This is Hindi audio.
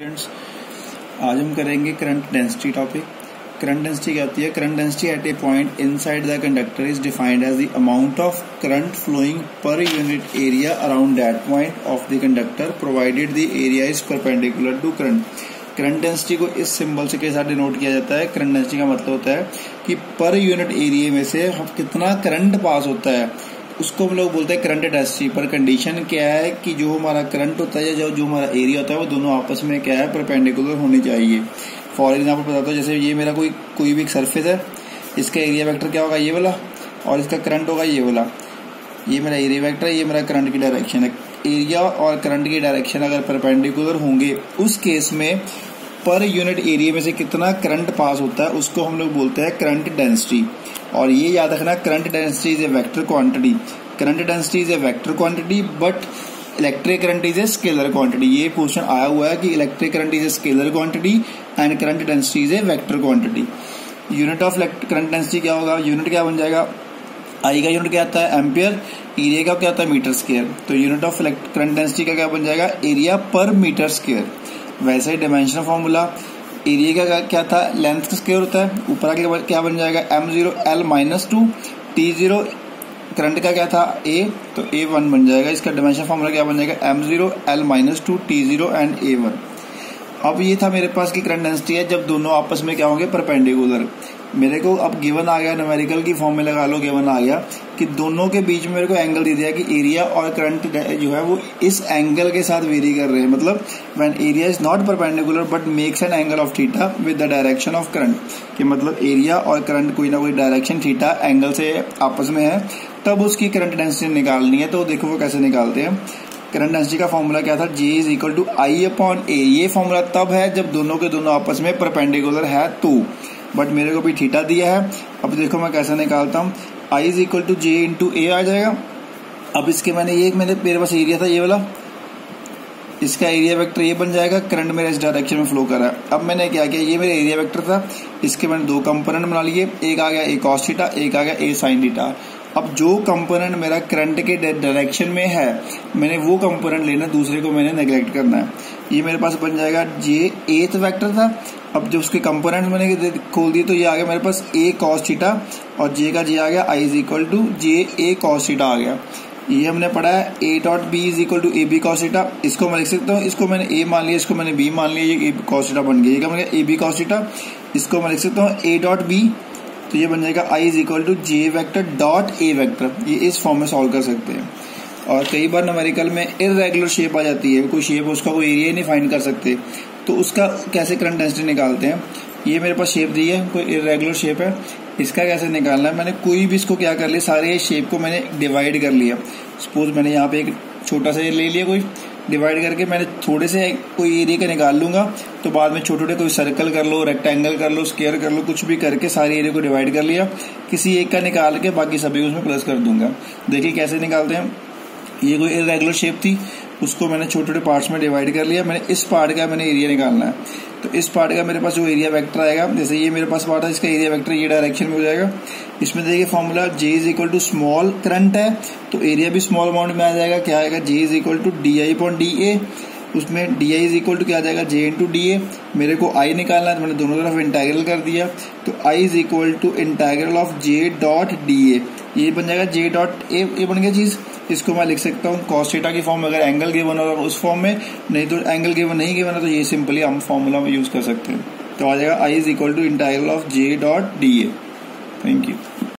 फ्रेंड्स आज हम करेंगे current density topic current density क्या होती है current density at a point inside the conductor is defined as the amount of current flowing per unit area around that point of the conductor provided the area is perpendicular to current current density को इस सिंबल से के साथ डिनोट किया जाता है? करंट डेंसिटी का मतलब होता है कि पर यूनिट एरिया में से कितना करंट पास होता है? उसको हम लोग बोलते हैं करंट डेंसिटी पर कंडीशन क्या है कि जो हमारा करंट होता है या जो हमारा एरिया होता है, वो दोनों आपस में क्या है परपेंडिकुलर होनी चाहिए। फॉर एग्ज़ाम्पल बताता हूँ जैसे ये मेरा कोई कोई भी एक सर्फेस है, इसका एरिया वेक्टर क्या होगा? ये वाला, और इसका करंट होगा ये वाला। ये मेरा एरिया वेक्टर है, ये मेरा करंट की डायरेक्शन है। एरिया और करंट की डायरेक्शन अगर परपेंडिकुलर होंगे, उस केस में पर यूनिट एरिया में से कितना करंट पास होता है, उसको हम लोग बोलते हैं करंट डेंसिटी और ये याद रखना current density is a vector quantity current density is a vector quantity but electric current is a scalar quantity ये क्वेश्चन आया हुआ है कि electric current is a scalar quantity and current density is a vector quantity unit of current density क्या होगा? यूनिट क्या बन जाएगा? आई का यूनिट क्या आता है? एम्पियर एरिया का क्या होता है? मीटर स्केयर तो यूनिट ऑफ़ करंट डेंसिटी का क्या बन जाएगा? एरिया पर मीटर स्केयर वैसे ही डायमेंशन फॉर्मूला एरिया का क्या था? लेंथ का होता है? ऊपर आगे क्या बन जाएगा? M zero L minus two T zero current का क्या था? ए तो ए वन बन जाएगा। इसका डायमेंशन फॉर्मूला क्या बन जाएगा? M zero L minus two T zero and A one अब ये था मेरे पास की करंट डेंसिटी है। जब दोनों आपस में क्या होंगे? परपेंडिकुलर मेरे को अब गिवन आ गया न्यूमेरिकल की फॉर्म में लगा लो गिवन आ गया, कि दोनों के बीच में मेरे को एंगल दे दिया कि एरिया और करंट जो है वो इस एंगल के साथ वेरी कर रहे हैं। मतलब when area is not perpendicular but makes an angle of theta with the direction of current कि मतलब एरिया और करंट कोई ना कोई डायरेक्शन थीटा एंगल से आपस में है, तब उसकी करंट डेंसिटी निकालनी है। तो देखो वो कैसे निकालते हैं। करंट डेंसिटी का फॉर्मूला क्या था? J is equal to I upon A ये फॉर्मूला तब है जब दोनों के दोनों आपस में परपेंडिकुलर है तो। बट मेरे को भी थीटा दिया है। अब देखो मैं कैसे निकालता हूँ। I is equal to J into A आ जाएगा। अब इसके मैंने ये मेरे मेरे पास एरिया था ये वाला। इसका एरिया वेक्टर ये बन जाएगा। करंट मेरा इस डायरेक्शन में फ्लो कर रहा है। अब मैंने क्या किया? ये मेरा एरिया वेक्टर था। इसके मैंने दो कंपोनेंट बना लिए। एक आ गया ए कॉस थीटा एक आ गया ए साइन थीटा अब जो कंपोनेंट मेरा करंट के डायरेक्शन में है, मैंने वो कंपोनेंट लेना दूसरे को मैंने नेग्लेक्ट करना है। ये मेरे पास बन जाएगा जे एथ वेक्टर था। अब जब उसके कंपोनेंट मैंने खोल दिए तो ये आ गया मेरे पास ए कॉस थीटा और जे का जे आ गया I is equal to J A cos theta आ गया। ये हमने पढ़ा है A dot B is equal to A B cos theta इसको मैं लिख सकता हूँ, इसको मैंने ए मान लिया, इसको मैंने बी मान लिया, ये कॉस थीटा बन गया। ये क्या बन गया? ए बी कॉस थीटा इसको मैं लिख सकता हूँ ए डॉट बी तो ये बन जाएगा I is equal to J vector dot A vector ये इस फॉर्म में सॉल्व कर सकते हैं। और कई बार न्यूमेरिकल में इरेगुलर शेप आ जाती है, कोई शेप उसका कोई एरिया ही नहीं फाइंड कर सकते। तो उसका कैसे करंट डेंसिटी निकालते हैं? ये मेरे पास शेप दी है, कोई इरेगुलर शेप है। इसका कैसे निकालना है? मैंने कोई भी इसको क्या कर लिया, सारे शेप को मैंने डिवाइड कर लिया। सपोज़ मैंने यहाँ पे एक छोटा सा ले लिया कोई। डिवाइड करके मैंने थोड़े से कोई एरिया का निकाल लूँगा तो बाद में छोटे छोटे कोई सर्कल कर लो रेक्टेंगल कर लो स्केयर कर लो, कुछ भी करके सारे एरिया को डिवाइड कर लिया। किसी एक का निकाल के बाकी सभी को उसमें प्लस कर दूँगा। देखिए कैसे निकालते हैं। ये कोई इरेगुलर शेप थी। उसको मैंने छोटे छोटे पार्ट्स में डिवाइड कर लिया। मैंने इस पार्ट का मैंने एरिया निकालना है। तो इस पार्ट का मेरे पास जो एरिया वेक्टर आएगा। जैसे ये मेरे पास पार्ट है इसका एरिया वेक्टर ये डायरेक्शन में हो जाएगा। इसमें देखिए formula J is equal to small current है। तो एरिया भी स्मॉल अमाउंट में आ जाएगा। क्या आएगा? J is equal to D I point D A उसमें D I is equal to क्या आ जाएगा? जे इंटू डी ए मेरे को आई निकालना है तो मैंने दोनों तरफ़ इंटाग्रल कर दिया। तो I is equal to integral of J dot D A ये बन जाएगा जे डॉट ए ये बन गया चीज़। इसको मैं लिख सकता हूँ। कॉस्टेटा की फॉर्म अगर एंगल गिवन हो उस फॉर्म में, नहीं तो एंगल गिवन नहीं गिवन है तो ये सिंपली हम फॉर्मूला में यूज़ कर सकते हैं। तो आ जाएगा I is equal to integral of J dot D A thank you